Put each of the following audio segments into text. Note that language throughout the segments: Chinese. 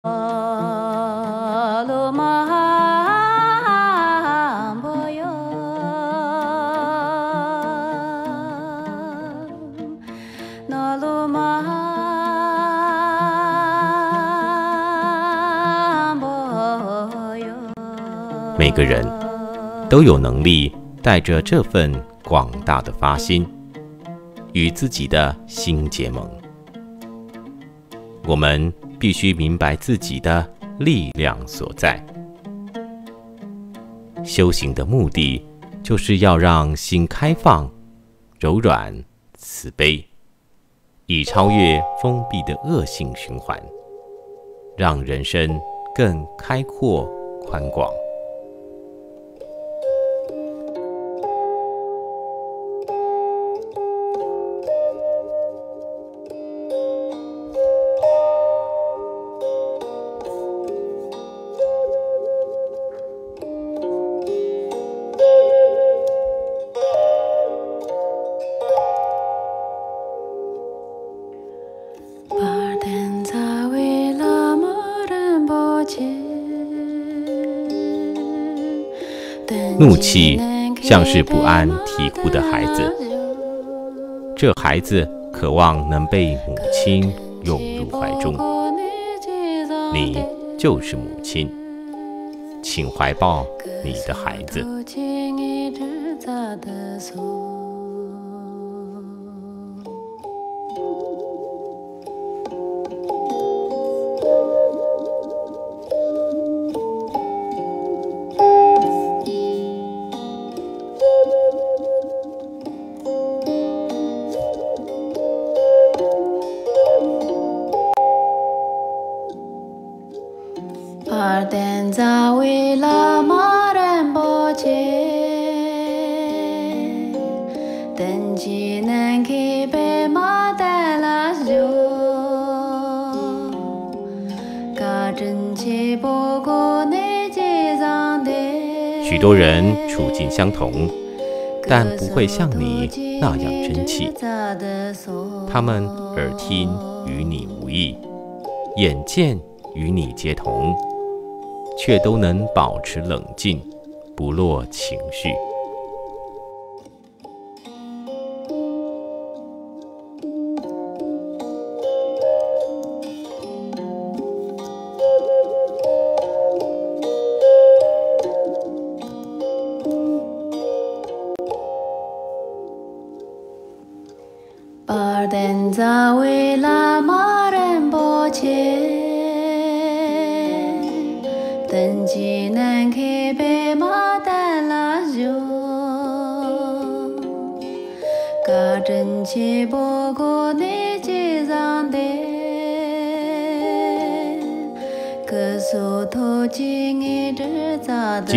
每个人都有能力带着这份广大的发心，与自己的心结盟。我们必须明白自己的力量所在。修行的目的，就是要让心开放、柔软、慈悲，以超越封闭的恶性循环，让人生更开阔、宽广。怒气像是不安啼哭的孩子，这孩子渴望能被母亲拥入怀中。你就是母亲，请怀抱你的孩子。许多人处境相同，但不会像你那样争气。他们耳听与你无异，眼见与你皆同，却都能保持冷静，不落情绪。即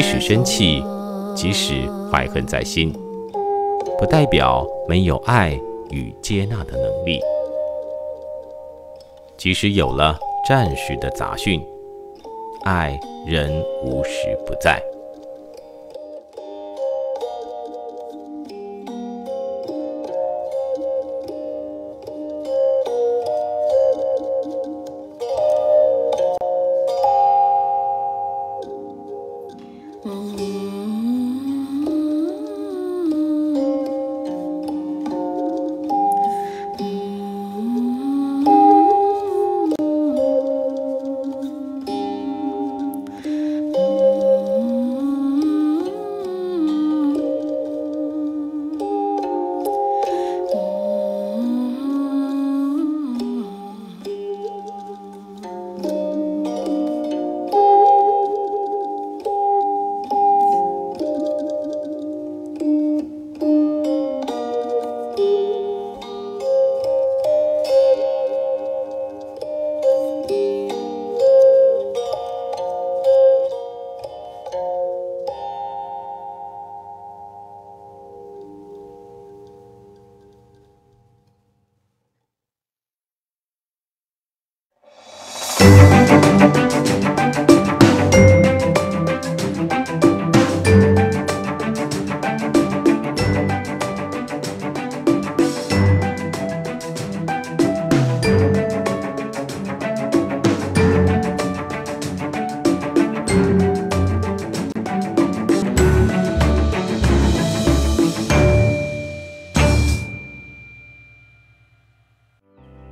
使生气，即使怀恨在心，不代表没有爱与接纳的能力。即使有了暂时的杂讯，爱仍无时不在。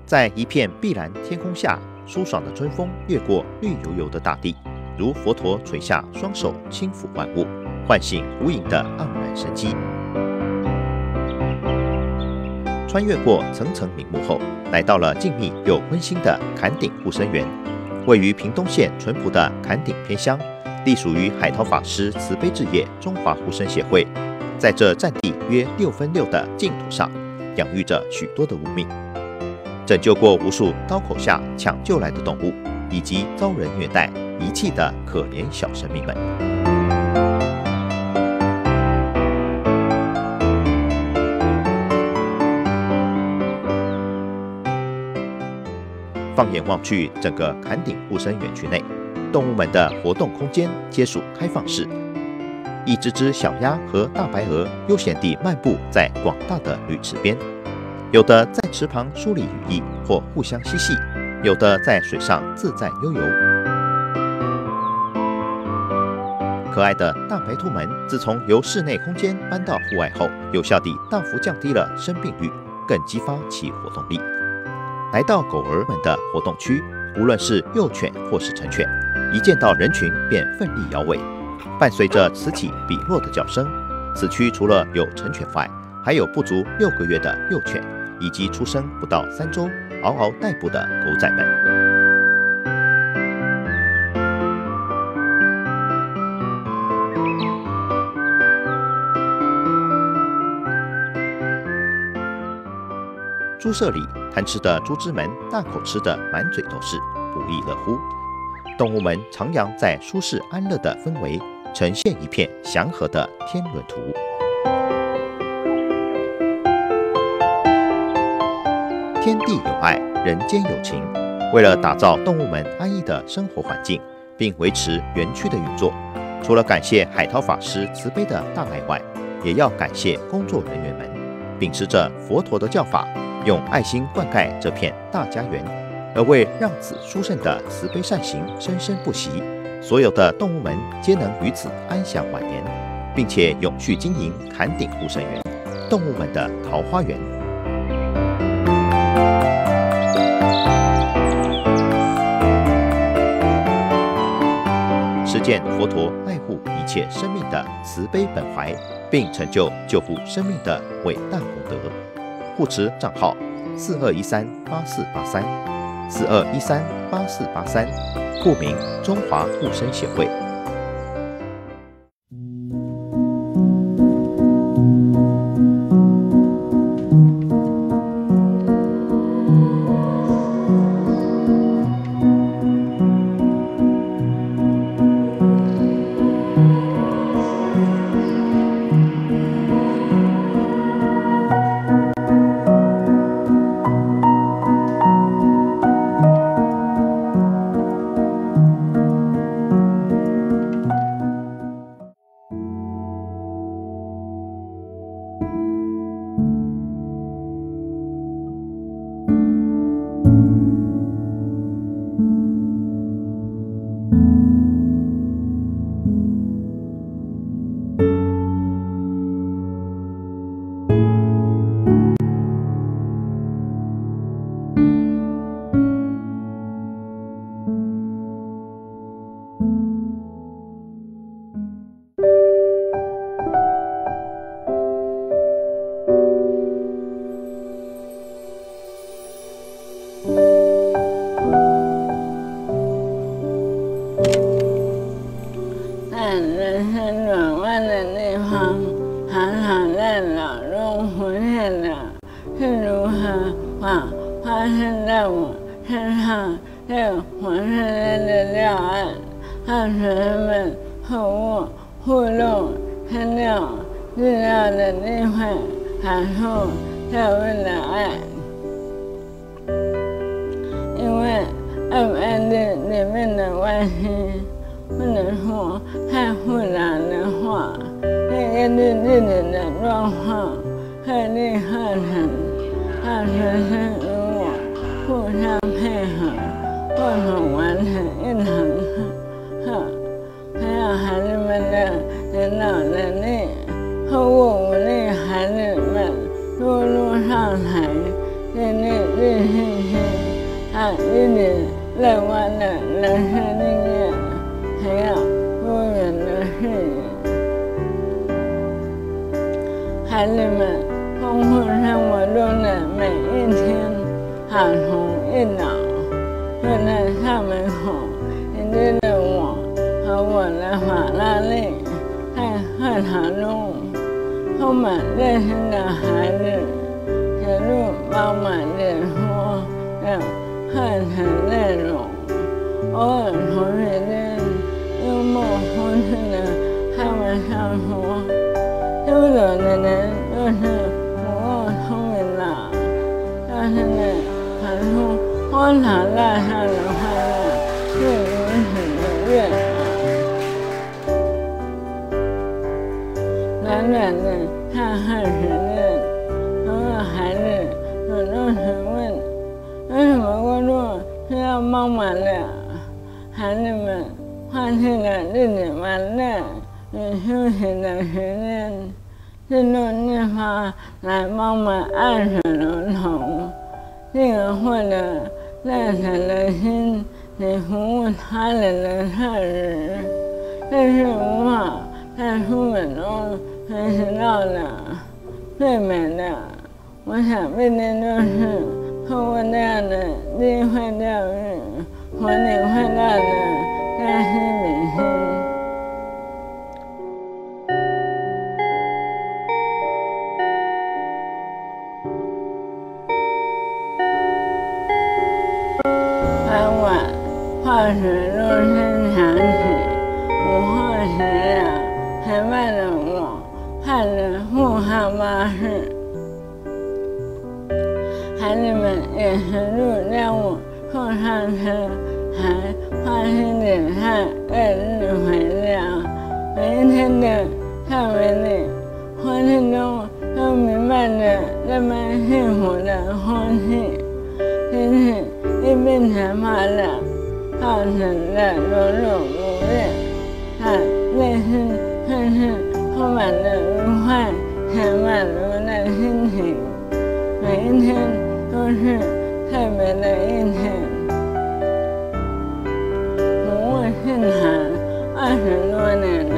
在一片碧蓝天空下。舒爽的春风越过绿油油的大地，如佛陀垂下双手轻抚万物，唤醒无垠的盎然生机。穿越过层层名木后，来到了静谧又温馨的坎顶护生园，位于屏东县淳朴的坎顶偏乡，隶属于海涛法师慈悲置业中华护生协会。在这占地约六分六的净土上，养育着许多的无命。拯救过无数刀口下抢救来的动物，以及遭人虐待遗弃的可怜小生命们。放眼望去，整个坎顶护生园区内，动物们的活动空间皆属开放式。一只只小鸭和大白鹅悠闲地漫步在广大的绿池边。有的在池旁梳理羽翼或互相嬉戏，有的在水上自在悠游。可爱的大白兔们自从由室内空间搬到户外后，有效地大幅降低了生病率，更激发其活动力。来到狗儿们的活动区，无论是幼犬或是成犬，一见到人群便奋力摇尾，伴随着此起彼落的叫声。此区除了有成犬外，还有不足六个月的幼犬。以及出生不到三周、嗷嗷待哺的狗仔们。猪舍里贪吃的猪只们，大口吃的满嘴都是，不亦乐乎。动物们徜徉在舒适安乐的氛围，呈现一片祥和的天伦图。天地有爱，人间有情。为了打造动物们安逸的生活环境，并维持园区的运作，除了感谢海涛法师慈悲的大爱外，也要感谢工作人员们，秉持着佛陀的教法，用爱心灌溉这片大家园，而为让子殊胜的慈悲善行生生不息，所有的动物们皆能于此安享晚年，并且永续经营坎顶护生园，动物们的桃花源。见佛陀爱护一切生命的慈悲本怀，并成就救护生命的伟大功德。护持账号：四二一三八四八三，四二一三八四八三，户名：中华护生协会。路路上这我现在的恋爱、上学、购物、互动、社交、必要的聚会、享受、所谓的爱，因为爱的里里面的外衣，不能说太复杂的话，那些是自己的状况配合很，老师生与我互相配合，共同完成一堂课，培养孩子们的领导能力，通过鼓励孩子们陆陆上台，日日日日日。一点乐观的人生经验，培养多元的视野。孩子们丰富生活中的每一天，好从一早就在校门口迎接着我和我的法拉利，在课堂中充满热心的孩子协助帮忙解说的课程内容，偶尔同学间幽默风趣的开玩笑说。优秀的人就是荒唐大笑的快乐却如此的悦耳。短短的上课时间，有个孩子主动询问有什么工作需要帮忙的，孩子们放弃了自己玩乐。与休息的时间，自动自发来帮忙爱水龙头，进而获得热忱的心你服务他人的特质，这是无法在书本中学习到的最美的。我想，必定就是通过这样的机会教育，和领会到的学钟声响起，午后时了，陪伴着我，看着富汉巴士，孩子们也协助将我送上车，还放心点菜，各自回家。每一天的校园里，空气中都弥漫着这般幸福的空气，天气一变成发热。造成的柔弱无力，但内心却是充满了愉快且满足的心情。每一天都是特别的一天。不务正业二十多年了，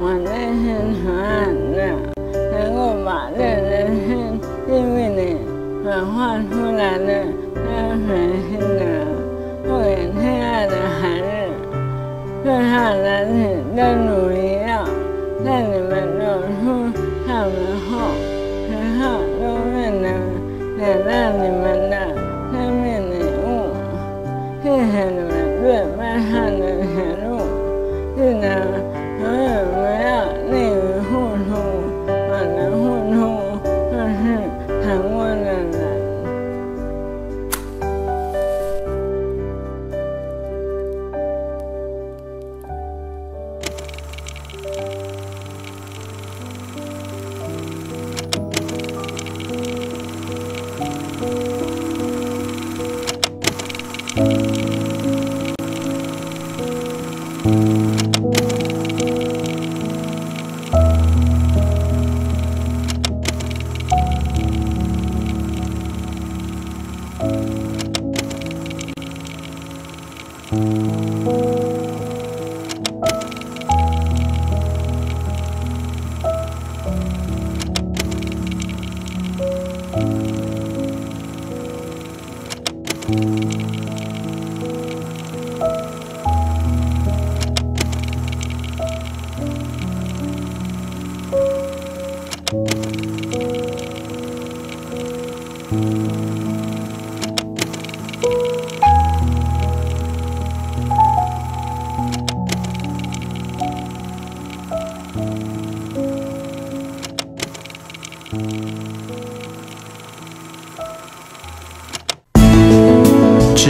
我内心充满着能够把这人生幸运里转化出来的就像男子的努一样，在你们走出校门后，学校都愿能点亮你们的生命礼物。谢谢你们对班上的协助，记得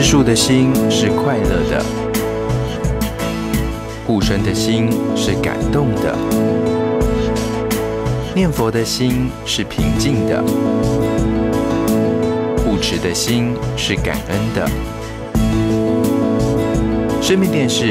树的心是快乐的，护生的心是感动的，念佛的心是平静的，护持的心是感恩的。生命电视